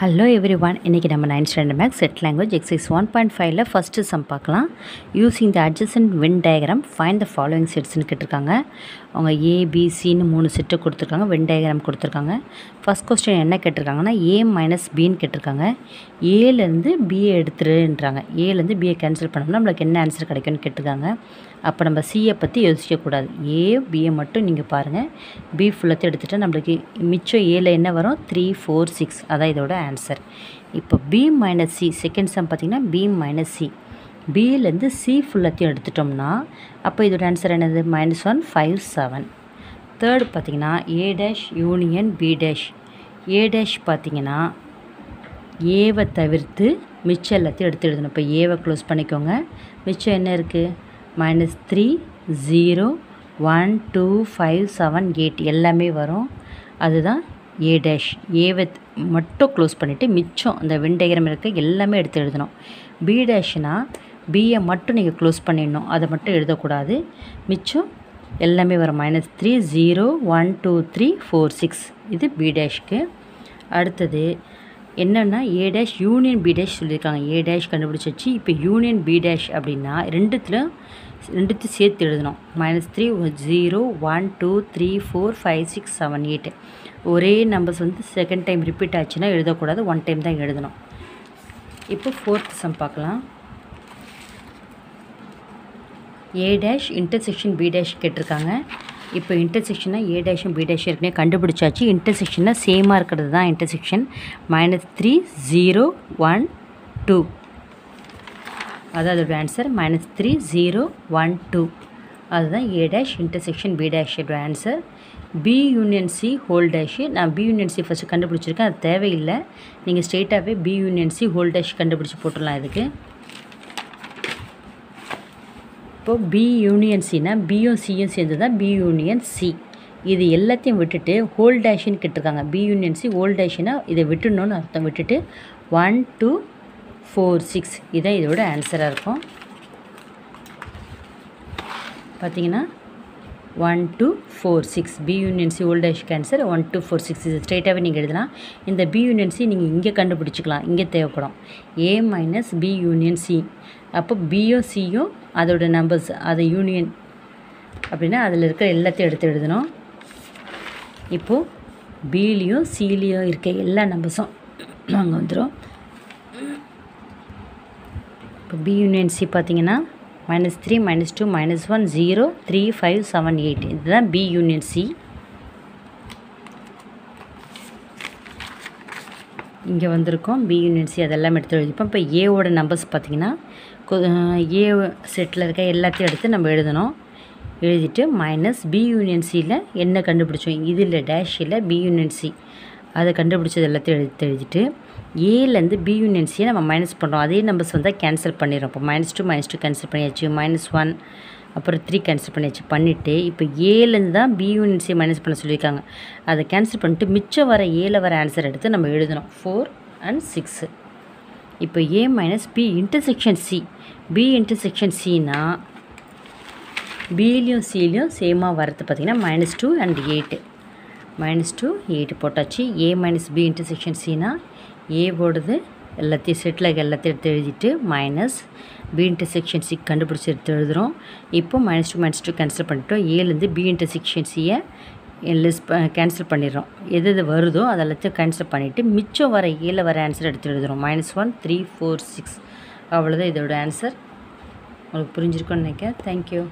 Hello every one இன்றைக்கி நம்ம nine standard maths set language exercise one point ஃபைவ்ல first sum பார்க்கலாம். Using the adjacent Venn diagram find the following செட்ஸ்னு கேட்டிருக்காங்க. அவங்க ஏபிசின்னு மூணு செட்டு கொடுத்துருக்காங்க வென் டயக்ராம் கொடுத்துருக்காங்க. ஃபஸ்ட் கொஸ்டின் என்ன கேட்டிருக்காங்கன்னா ஏ மைனஸ் பின்னு கேட்டிருக்காங்க. ஏலேருந்து பிஏ எடுத்துருன்றாங்க. ஏலேருந்து பிஏ கேன்சல் பண்ணோம்னா நம்மளுக்கு என்ன ஆன்சர் கிடைக்கும்னு கேட்டிருக்காங்க. அப்போ நம்ம சியை பற்றி யோசிக்கக்கூடாது ஏ பிஏ மட்டும் நீங்கள் பாருங்கள் பி ஃபுல்லாத்தையும் எடுத்துகிட்டு நம்மளுக்கு மிச்சம் ஏல என்ன வரும்? த்ரீ ஃபோர் சிக்ஸ் அதான் இதோட ஆன்சர் இப்போ B minus C second sum பார்த்திங்கன்னா பி மைனஸ் சி பியிலேருந்து சி ஃபுல்லத்தையும் எடுத்துட்டோம்னா அப்போ இதோட ஆன்சர் என்னது? Minus one five seven third பார்த்திங்கன்னா A dash union B dash A dash பார்த்திங்கன்னா ஏவை தவிர்த்து மிச்சம் எல்லாத்தையும் எடுத்து எழுதணும். இப்போ ஏவை க்ளோஸ் பண்ணிக்கோங்க. மிச்சம் என்ன இருக்குது minus three zero one two five seven eight எல்லாமே வரும். அதுதான் ஏ டேஷ் ஏவை மட்டும் க்ளோஸ் பண்ணிவிட்டு மிச்சம் அந்த வெண்டைகிரம் இருக்க எல்லாமே எடுத்து எழுதணும். பி டேஷ்னா பிஏ மட்டும் நீங்கள் க்ளோஸ் பண்ணிடணும். அதை மட்டும் எழுதக்கூடாது. மிச்சம் எல்லாமே வரும். Minus three zero one two three four six இது பி டேஷ்க்கு அடுத்தது என்னென்னா A dash union B dash சொல்லியிருக்காங்க. ஏ டேஷ் கண்டுபிடிச்சி வச்சு இப்போ யூனியன் பி டேஷ் அப்படின்னா ரெண்டுத்தில் ரெண்டுத்தையும் சேர்த்து எழுதணும். Minus three zero one two three four five six seven eight ஒரே நம்பர்ஸ் வந்து செகண்ட் டைம் ரிப்பீட் ஆச்சுன்னா எழுதக்கூடாது. ஒன் டைம் தான் எழுதணும். இப்போ ஃபோர்த் சம் பார்க்கலாம். A dash intersection B dash கேட்டிருக்காங்க. இப்போ இன்டர்செக்ஷனாக ஏ டேஷும் பி டேஷும் ஏற்கனவே கண்டுபிடிச்சாச்சு. இன்டர்செக்ஷனாக சேமாக இருக்கிறது தான் intersection minus three zero one two அதாவது answer minus three zero one two அதுதான் A dash intersection B டேஷோட answer B union C whole dash நான் பி யூனியன் சி ஃபஸ்ட்டு கண்டுபிடிச்சிருக்கேன் அது தேவையில்லை. நீங்கள் ஸ்ட்ரெயிட்டாகவே B union C whole dash கண்டுபிடிச்சி போட்டுடலாம் இதுக்கு. இப்போது பி யூனியன் சினா பியும் சியும் சேர்ந்து தான் பி யூனியன் சி இது எல்லாத்தையும் விட்டுட்டு ஹோல் டேஷன் கேட்டிருக்காங்க. பி யூனியன் சி ஹோல் டேஷினா இதை விட்டுணுன்னு அர்த்தம். விட்டுட்டு ஒன் டூ ஃபோர் சிக்ஸ் இதான் இதோட ஆன்சராக இருக்கும். பார்த்தீங்கன்னா one two four six B union C whole dash answer one two four six இது ஸ்ட்ரெயிட்டாகவே நீங்கள் எழுதலாம். இந்த பி யூனியன் சி நீங்கள் இங்கே கண்டுபிடிச்சிக்கலாம். இங்கே தேவைப்படும். A minus B union C அப்போ பியும் சியும் அதோட நம்பர்ஸ் அதை யூனியன் அப்படின்னா அதில் இருக்கிற எல்லாத்தையும் எடுத்து எழுதணும். இப்போது பிலேயும் சிலேயும் இருக்க எல்லா நம்பர்ஸும் அங்கே வந்துடும் இப்போ பி யூனியன் சி பார்த்தீங்கன்னா minus three minus two minus one zero three five seven eight இதுதான் பி யூனியன் சி இங்கே வந்திருக்கோம் பி யூனியன் சி அதெல்லாம் எடுத்து எழுதிப்போம். இப்போ ஏவோட நம்பர்ஸ் பார்த்திங்கன்னா ஏ செட்டில் இருக்க எல்லாத்தையும் எடுத்து நம்ம எழுதணும். எழுதிட்டு மைனஸ் பி யூனியன் சியில் என்ன கண்டுபிடிச்சோம்? இதில் டேஷில் பி யூனியன் சி அதை கண்டுபிடிச்சது எல்லாத்தையும் எழுதி எழுதிட்டு ஏலேருந்து பி யூனியன் சியை நம்ம மைனஸ் பண்ணுறோம் அதே நம்பர்ஸ் வந்தால் கேன்சல் பண்ணிடுறோம். இப்போ minus two minus two cancel பண்ணியாச்சு. மைனஸ் ஒன் அப்புறம் த்ரீ கேன்சல் பண்ணியாச்சு. பண்ணிவிட்டு இப்போ ஏலேருந்து தான் பி யூனியன் சியை மைனஸ் பண்ண சொல்லியிருக்காங்க. அதை கேன்சல் பண்ணிட்டு மிச்சம் வர ஏல வர ஆன்சர் எடுத்து நம்ம எழுதணும். ஃபோர் அண்ட் சிக்ஸு இப்போ A minus B intersection C B intersection சினா பிலையும் சிலையும் சேமாக வரது பார்த்திங்கன்னா minus two and eight minus two eight போட்டாச்சு. ஏ மைனஸ் பி இன்டர்செக்ஷன் சினா ஏவோடது எல்லாத்தையும் செட்டில் எல்லாத்தையும் எடுத்து எழுதிட்டு மைனஸ் பி இன்டர்செக்ஷன் சி கண்டுபிடிச்சி எடுத்து எழுதுகிறோம் இப்போ minus two minus two cancel பண்ணிட்டோம். ஏலேருந்து பி இன்டர்செக்ஷன் சியை லெஸ் கேன்சல் பண்ணிடுறோம். எது எது வருதோ அதை எல்லாத்தையும் கேன்சல் பண்ணிவிட்டு மிச்சம் வர ஏல வர ஆன்சர் எடுத்து எழுதுகிறோம் minus one three four six அவ்வளோதான் இதோட ஆன்சர் உங்களுக்கு புரிஞ்சிருக்கும்னு நினைக்கிறேன். தேங்க்யூ